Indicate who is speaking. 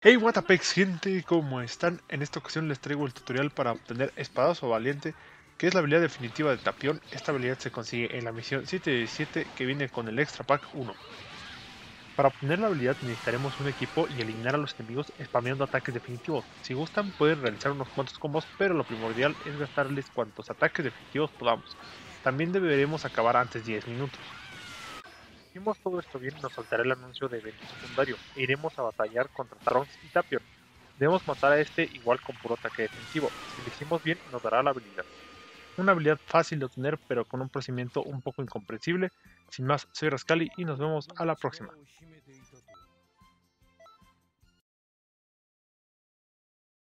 Speaker 1: Hey Watapex gente, ¿cómo están? En esta ocasión les traigo el tutorial para obtener Espadazo Valiente, que es la habilidad definitiva de Tapión. Esta habilidad se consigue en la misión 7 que viene con el Extra Pack 1. Para obtener la habilidad necesitaremos un equipo y eliminar a los enemigos spameando ataques definitivos. Si gustan pueden realizar unos cuantos combos, pero lo primordial es gastarles cuantos ataques definitivos podamos. También deberemos acabar antes 10 minutos hicimos todo esto bien, nos saltará el anuncio de evento secundario iremos a batallar contra Trunks y Tapion. Debemos matar a este igual con puro ataque defensivo. Si lo hicimos bien, nos dará la habilidad. Una habilidad fácil de obtener, pero con un procedimiento un poco incomprensible. Sin más, soy Rascali y nos vemos a la próxima.